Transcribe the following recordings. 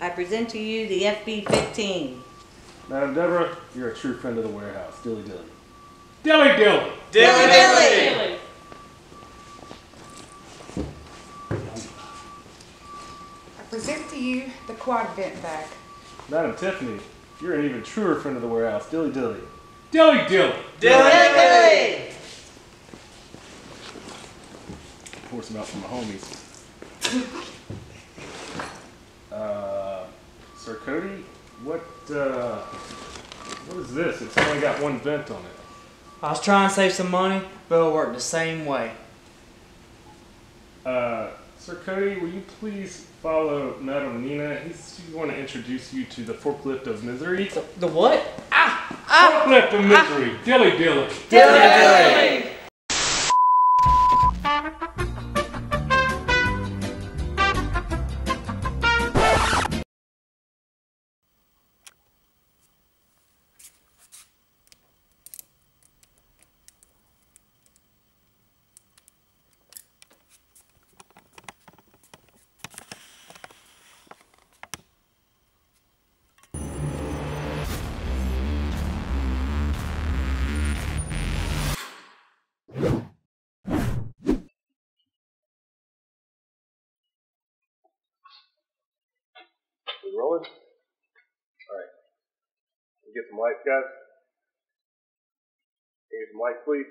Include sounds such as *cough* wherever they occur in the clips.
I present to you the FB15. Madam Deborah, you're a true friend of the warehouse. Dilly dilly. Dilly dilly. Dilly dilly. I present to you the quad vent bag. Madam Tiffany, you're an even truer friend of the warehouse. Dilly dilly. Dilly dilly. Dilly dilly. Pour some out for my homies. Sir Cody, what uh, what is this? It's only got one vent on it. I was trying to save some money, but it worked the same way. Uh, Sir Cody, will you please follow Madam Nina? He's, she's going to introduce you to the forklift of misery. The, the what? Forklift of misery. Dilly dilly. Dilly dilly. Rolling? Alright. Get some lights, guys? Get some lights, please?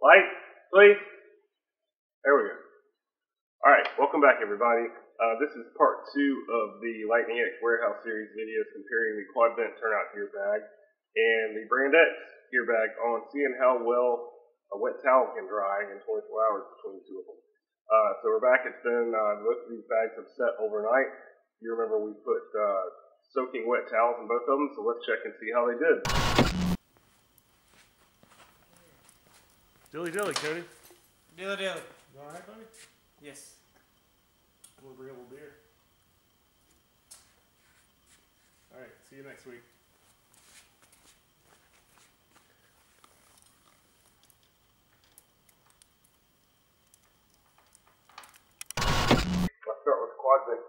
Lights, please? There we go. Alright, welcome back, everybody. Uh, this is part two of the Lightning X Warehouse Series videos comparing the Quad Vent Turnout Gear Bag and the Brand X Gear Bag on seeing how well a wet towel can dry in 24 hours between the two of them. Uh, so we're back. It's been uh, both of these bags have set overnight. You remember we put uh, soaking wet towels in both of them, so let's check and see how they did. Dilly dilly, Cody. Dilly dilly. You all right, buddy? Yes. A little real beer. All right. See you next week. Let's start with the quad vent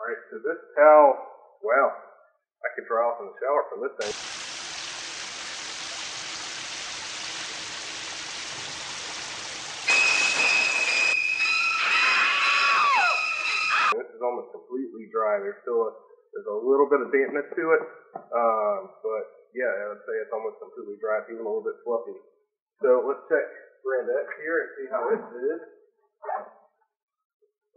bag. So this towel, wow, I could dry off in the shower from this thing. This is almost completely dry. There's still a, there's a little bit of dampness to it, um, but yeah, I would say it's almost completely dry. It's even a little bit fluffy. So let's check Brand X here and see how it did.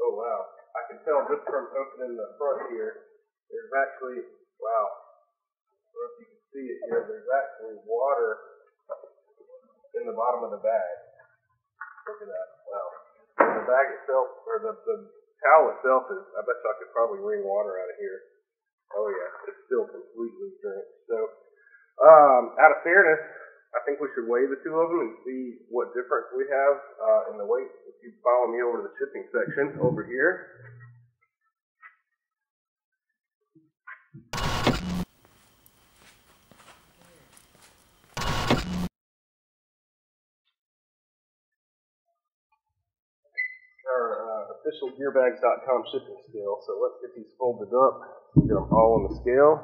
Oh wow, I can tell just from opening the front here, there's actually wow. I don't know if you can see it here. There's actually water in the bottom of the bag. Look at that. Wow. The bag itself, or the, the towel itself is, I bet I could probably wring water out of here. Oh yeah, it's still completely drenched. So, um, out of fairness, I think we should weigh the two of them and see what difference we have uh, in the weight. If you follow me over to the shipping section over here. Uh, official gearbags.com shipping scale. So let's get these folded up. Get them all on the scale.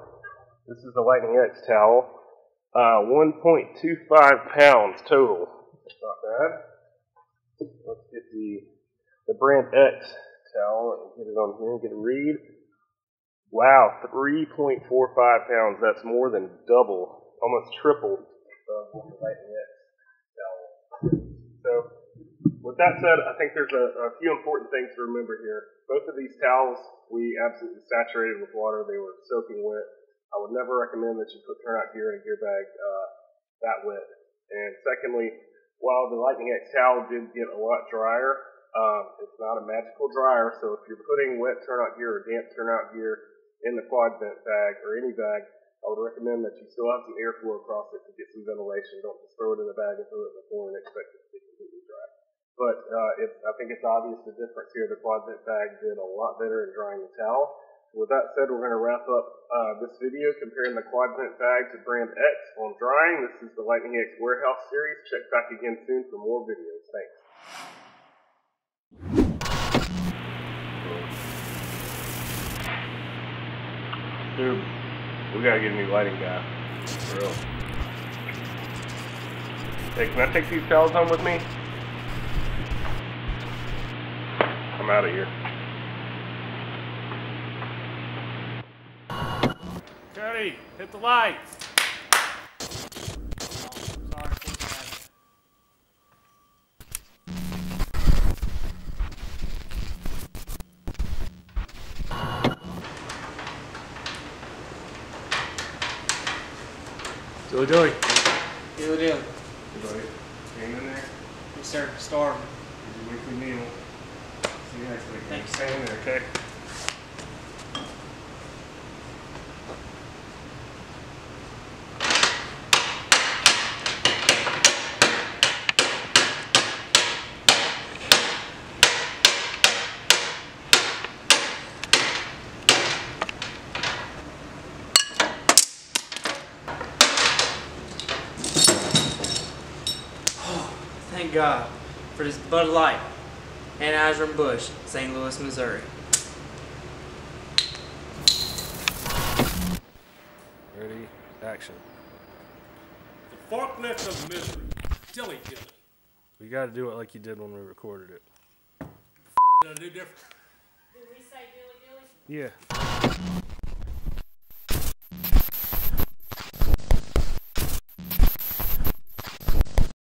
This is the Lightning X towel. Uh, 1.25 pounds total. That's not bad. Let's get the the brand X towel and get it on here and get a read. Wow, 3.45 pounds. That's more than double, almost triple of the Lightning X towel. So, with that said, I think there's a, a few important things to remember here. Both of these towels we absolutely saturated with water. They were soaking wet. I would never recommend that you put turnout gear in a gear bag uh, that wet. And secondly, while the Lightning X towel did get a lot drier, um, it's not a magical dryer. So if you're putting wet turnout gear or damp turnout gear in the quad vent bag or any bag, I would recommend that you still have some airflow across it to get some ventilation. Don't just throw it in the bag and throw it in the floor and expect it to be completely dry. But uh, it's, I think it's obvious the difference here. The quad vent bag did a lot better in drying the towel. With that said, we're going to wrap up uh, this video comparing the quad vent bag to brand X on drying. This is the Lightning X Warehouse series. Check back again soon for more videos. Thanks. Dude, we gotta get a new lighting guy. For real. Hey, can I take these towels home with me? I'm out of here. Cody, hit the lights. Dilly dilly. Dilly dilly. Everybody, hang in there. Yes, sir. Starving. Get your weekly meal. See you next week. Thanks. In okay? *sighs* Thank God for this Bud Light. Anheuser-Busch, St. Louis, Missouri. Ready, action. The forklift of misery. Dilly dilly. We gotta do it like you did when we recorded it. Did I do different? Did we say dilly dilly? Yeah.